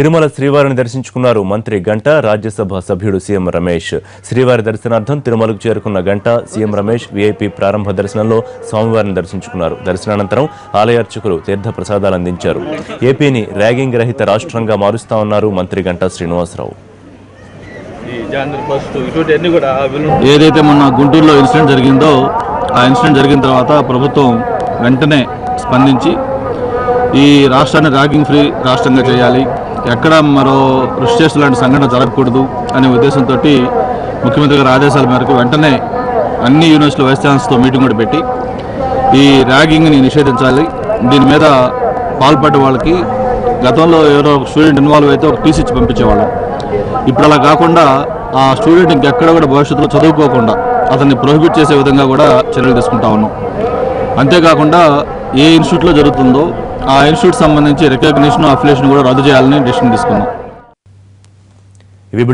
తిరుమల శ్రీవారిని దర్శించుకున్నారు మంత్రి గంట రాజ్యసభ సభ్యుడు సీఎం రమేష్. శ్రీవారి దర్శనార్థం తిరుమలకు చేరుకున్న గంట సీఎం రమేష్ వీఐపీ ప్రారంభ దర్శనంలో స్వామివారిని దర్శించుకున్నారు. దర్శనానంతరం ఆలయ అర్చకులు తీర్థ ప్రసాదాలు అందించారు. ఏపీని ర్యాగింగ్ రహిత రాష్ట్రంగా మారుస్తామన్నారు మంత్రి గంటా శ్రీనివాసరావు. ఏదైతే మొన్న గుంటూరులో ఇన్సిడెంట్ జరిగిందో ఆ ఇన్సిడెంట్ జరిగిన తర్వాత ప్రభుత్వం వెంటనే స్పందించి ఈ రాష్ట్రాన్ని ర్యాగింగ్ ఫ్రీ రాష్ట్రంగా చేయాలి. ఎక్కడ మరో రుషిచేస్ లాంటి సంఘటన జరగకూడదు అనే ఉద్దేశంతో ముఖ్యమంత్రి గారి ఆదేశాల మేరకు వెంటనే అన్ని యూనివర్సిటీ వైస్ ఛాన్సలర్స్తో మీటింగ్ కూడా పెట్టి ఈ ర్యాగింగ్ని నిషేధించాలి. దీని మీద పాల్పడ్డ వాళ్ళకి గతంలో ఎవరో స్టూడెంట్ ఇన్వాల్వ్ అయితే ఒక టీసీ ఇచ్చి పంపించేవాళ్ళం. ఇప్పుడు అలా కాకుండా ఆ స్టూడెంట్ ఇంకెక్కడ కూడా భవిష్యత్తులో చదువుకోకుండా అతన్ని ప్రొహిబిట్ చేసే విధంగా కూడా చర్యలు తీసుకుంటా ఉన్నాం. అంతేకాకుండా ఏ ఇన్స్టిట్యూట్లో జరుగుతుందో ఆ ఇన్స్టిట్యూట్ సంబంధించి రికగ్నిషన్ అఫిలేషన్ కూడా రద్దు చేయాలని డెసిషన్ తీసుకున్నాం. ఇవి